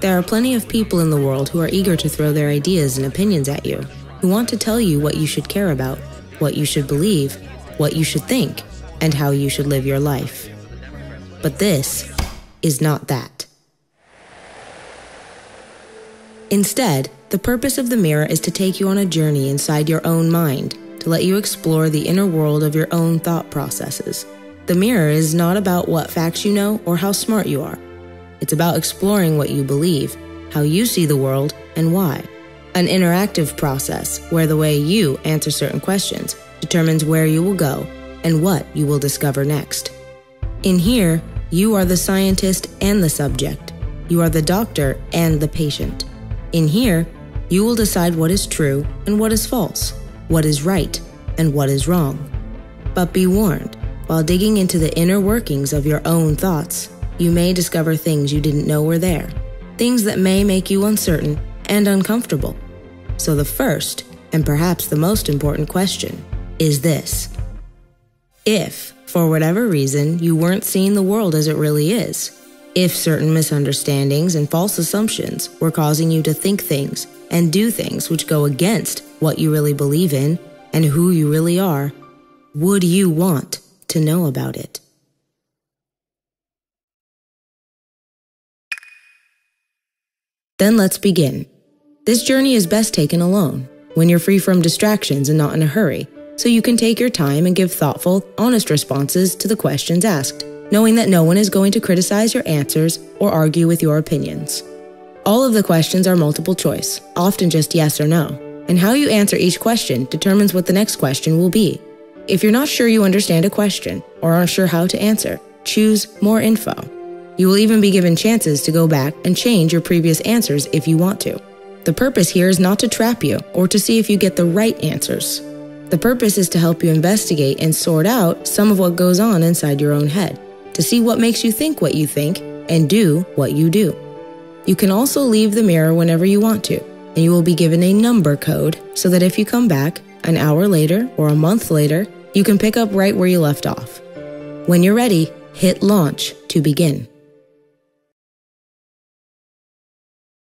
There are plenty of people in the world who are eager to throw their ideas and opinions at you, who want to tell you what you should care about, what you should believe, what you should think, and how you should live your life. But this is not that. Instead, the purpose of the mirror is to take you on a journey inside your own mind, to let you explore the inner world of your own thought processes. The mirror is not about what facts you know or how smart you are. It's about exploring what you believe, how you see the world, and why. An interactive process where the way you answer certain questions determines where you will go and what you will discover next. In here, you are the scientist and the subject. You are the doctor and the patient. In here, you will decide what is true and what is false, what is right and what is wrong. But be warned, while digging into the inner workings of your own thoughts, you may discover things you didn't know were there, things that may make you uncertain and uncomfortable. So, the first, and perhaps the most important question, is this If, for whatever reason, you weren't seeing the world as it really is, if certain misunderstandings and false assumptions were causing you to think things and do things which go against what you really believe in and who you really are, would you want to know about it? Then let's begin. This journey is best taken alone, when you're free from distractions and not in a hurry, so you can take your time and give thoughtful, honest responses to the questions asked, knowing that no one is going to criticize your answers or argue with your opinions. All of the questions are multiple choice, often just yes or no, and how you answer each question determines what the next question will be. If you're not sure you understand a question or aren't sure how to answer, choose more info. You will even be given chances to go back and change your previous answers if you want to. The purpose here is not to trap you or to see if you get the right answers. The purpose is to help you investigate and sort out some of what goes on inside your own head, to see what makes you think what you think and do what you do. You can also leave the mirror whenever you want to, and you will be given a number code so that if you come back an hour later or a month later, you can pick up right where you left off. When you're ready, hit launch to begin.